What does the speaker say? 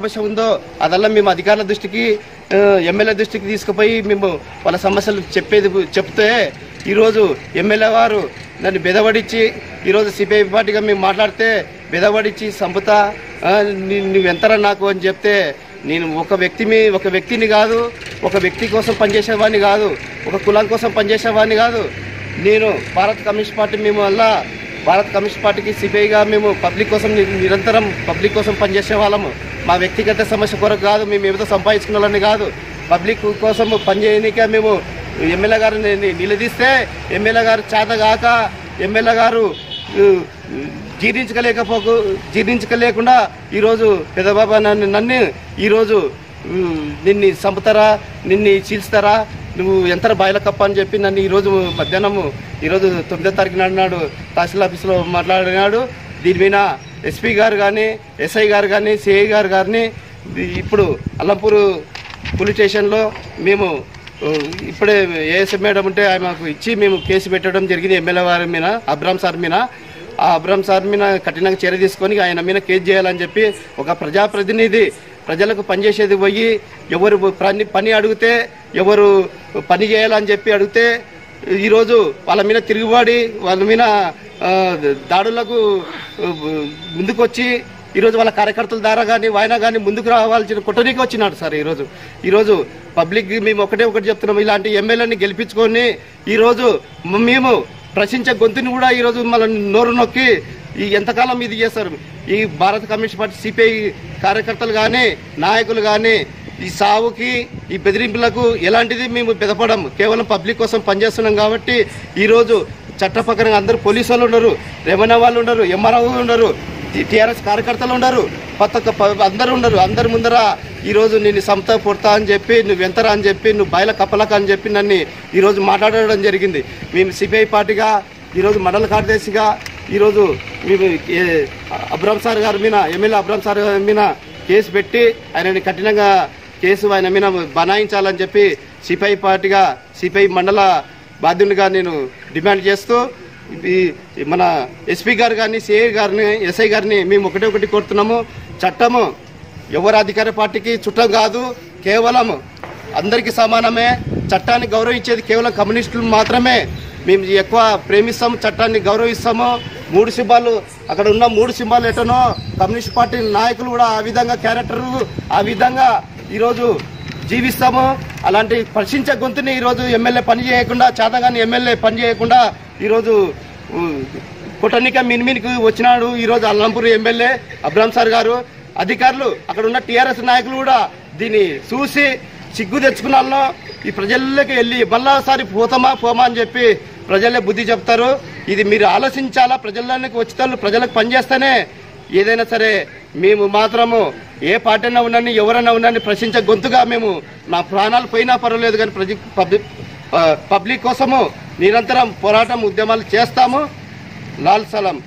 సమస్య ఉందో అదల్లా మేము అధికారుల దృష్టికి ఎమ్మెల్యే దృష్టికి తీసుకుపోయి మేము వాళ్ళ సమస్యలు చెప్పేది చెప్తే ఈరోజు ఎమ్మెల్యే వారు నన్ను బెదవడిచ్చి ఈరోజు సిపిఐ పార్టీగా మేము మాట్లాడితే బెదవడిచ్చి సంపుతా నువ్వు నీ- నువ్వెంతరా నాకు అని చెప్తే నేను ఒక వ్యక్తి మీ ఒక వ్యక్తిని కాదు ఒక వ్యక్తి కోసం పనిచేసేవాడిని కాదు ఒక కులం కోసం పనిచేసేవాడిని కాదు. నేను భారత్ కమ్యూనిస్ట్ పార్టీ మేము వల్ల భారత్ కమ్యూనిస్ట్ పార్టీకి సిపిఐగా మేము పబ్లిక్ కోసం నిరంతరం పబ్లిక్ కోసం పనిచేసే వాళ్ళము మా వ్యక్తిగత సమస్య కొరకు కాదు మేము ఏదో సంపాదించుకున్నాలని వాళ్ళని కాదు. పబ్లిక్ కోసం పనిచేయనికే మేము ఎమ్మెల్యే గారిని నిలదీస్తే ఎమ్మెల్యే గారు చేతగాక ఎమ్మెల్యే గారు జీర్ణించలేకపోకు జీర్ణించలేకుండా జీర్ణించకలేకుండా ఈరోజు పెద్దబాబా నన్ను నన్ను ఈరోజు నిన్ను చంపుతారా నిన్ను చీల్స్తారా నువ్వు ఎంత బాయిల కప్ప అని చెప్పి నన్ను ఈరోజు మధ్యాహ్నము ఈరోజు తొమ్మిదో తారీఖు నాడు నాడు తహసీల్ ఆఫీస్లో మాట్లాడినాడు. దీని మీద ఎస్పీ గారు కానీ ఎస్ఐ గారు కానీ సిఐ గారు గారిని ఇప్పుడు అల్లంపూరు పోలీస్ స్టేషన్లో మేము ఇప్పుడే ఏఎస్ఎం మేడం ఉంటే ఆమెకు ఇచ్చి మేము కేసు పెట్టడం జరిగింది ఎమ్మెల్యే వారి మీద అబ్రామ్ సార్ మీద. ఆ అబ్రామ్ సార్ మీద కఠినంగా చర్య తీసుకొని ఆయన మీద కేసు చేయాలని చెప్పి ఒక ప్రజాప్రతినిధి ప్రజలకు పనిచేసేది పోయి ఎవరు పని పని అడిగితే ఎవరు పని చేయాలని చెప్పి అడిగితే ఈరోజు వాళ్ళ మీద తిరుగుబాడి వాళ్ళ మీద దాడులకు ముందుకొచ్చి ఈరోజు వాళ్ళ కార్యకర్తల ద్వారా కానీ వాయినా కానీ ముందుకు రావాల్సిన కుట్టనీకి వచ్చినాడు సార్ ఈరోజు. ఈరోజు పబ్లిక్ మేము ఒకటే ఒకటి చెప్తున్నాం ఇలాంటి ఎమ్మెల్యేని గెలిపించుకొని ఈరోజు మేము ప్రశ్నించే గొంతుని కూడా ఈరోజు మన నోరు నొక్కి ఈ ఎంతకాలం ఇది చేస్తారు. ఈ భారత కమ్యూనిస్ట్ పార్టీ సిపిఐ కార్యకర్తలు కానీ నాయకులు కానీ ఈ సావుకి ఈ బెదిరింపులకు ఎలాంటిది మేము బెదపడం? కేవలం పబ్లిక్ కోసం పనిచేస్తున్నాం కాబట్టి ఈరోజు చట్టపక్కన అందరూ పోలీసు వాళ్ళు ఉన్నారు రెవెన్యూ వాళ్ళు ఉన్నారు ఎంఆర్ఓ ఉన్నారు టీఆర్ఎస్ కార్యకర్తలు ఉన్నారు కొత్త కొత్త- అందరూ ఉన్నారు అందరి ముందర ఈరోజు నేను సంత పుడతా అని చెప్పి నువ్వు ఎంతరా అని చెప్పి నువ్వు బయల కప్పలక అని చెప్పి నన్ను ఈరోజు మాట్లాడడం జరిగింది. మేము సిపిఐ పార్టీగా ఈరోజు మండల కార్యదర్శిగా ఈరోజు మేము అబ్రామ్ సార్ గారి మీద ఎమ్మెల్యే అబ్రామ్ సార్ గారి మీద కేసు పెట్టి ఆయనని కఠినంగా కేసు ఆయన మీద బనాయించాలని చెప్పి సిపిఐ పార్టీగా సిపిఐ మండల బాధ్యునిగా నేను డిమాండ్ చేస్తూ ఈ మన ఎస్పీ గారు కానీ సిఐ గారిని ఎస్ఐ గారిని మేము ఒకటే ఒకటి కోరుతున్నాము. చట్టము ఎవరు అధికార పార్టీకి చుట్టం కాదు కేవలం అందరికీ సమానమే. చట్టాన్ని గౌరవించేది కేవలం కమ్యూనిస్టులు మాత్రమే. మేము ఎక్కువ ప్రేమిస్తాము చట్టాన్ని గౌరవిస్తాము. మూడు సింబాలు అక్కడ ఉన్న మూడు సింబాలు ఎటనో కమ్యూనిస్ట్ పార్టీ నాయకులు కూడా ఆ విధంగా క్యారెక్టర్ ఆ విధంగా ఈరోజు జీవిస్తాము అలాంటి ప్రశ్నించే గొంతుని ఈరోజు ఎమ్మెల్యే పని చేయకుండా చేతగాని ఎమ్మెల్యే పని చేయకుండా ఈరోజు కుటనిక మినిమినికి వచ్చినాడు ఈరోజు అల్లంపూర్ ఎమ్మెల్యే అబ్రామ్ సార్ గారు. అధికారులు అక్కడ ఉన్న టీఆర్ఎస్ నాయకులు కూడా దీన్ని చూసి సిగ్గు తెచ్చుకున్నాళ్ళలో ఈ ప్రజల్లోకి వెళ్ళి మళ్ళాసారి పోతామా పోమా అని చెప్పి ప్రజలే బుద్ధి చెప్తారు. ఇది మీరు ఆలోచించాలా? ప్రజల్లోకి వచ్చిన ప్రజలకు పనిచేస్తేనే ఏదైనా సరే మేము మాత్రము ఏ పార్టీ అయినా ఉన్నాని ఎవరైనా ఉన్నాని ప్రశ్నించే గొంతుగా మేము నా ప్రాణాలు పోయినా పర్వాలేదు కానీ ప్రజ పబ్లిక్ పబ్లిక్ కోసము నిరంతరం పోరాటం ఉద్యమాలు చేస్తాము. లాల్ సలాం.